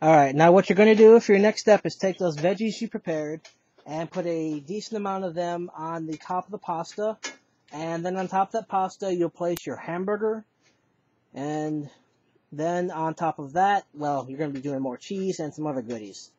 Alright, now what you're going to do for your next step is take those veggies you prepared and put a decent amount of them on the top of the pasta. And then on top of that pasta, you'll place your hamburger. And then on top of that, well, you're going to be doing more cheese and some other goodies.